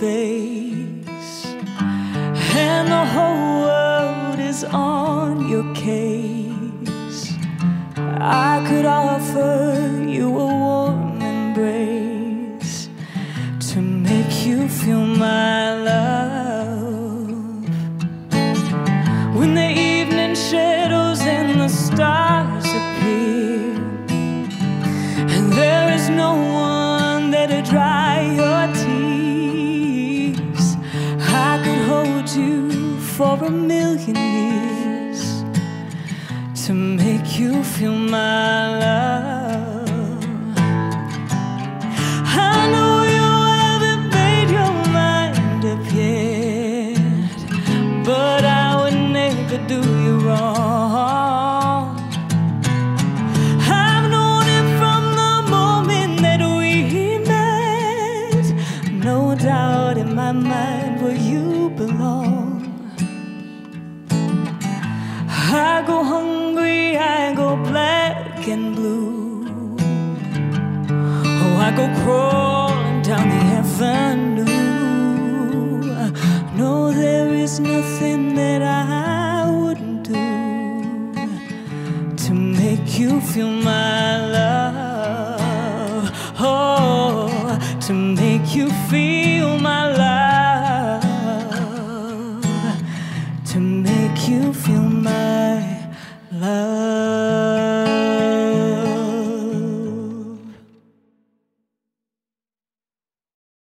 face, and the whole world is on your case. I could offer you a warm embrace to make you feel my love. When the evening shadows and the stars appear, and there is no one there to dry your for a million years to make you feel my love. I go hungry, I go black and blue. Oh, I go crawling down the avenue. No, there is nothing that I wouldn't do to make you feel my love. Oh, to make you feel my love. To make you feel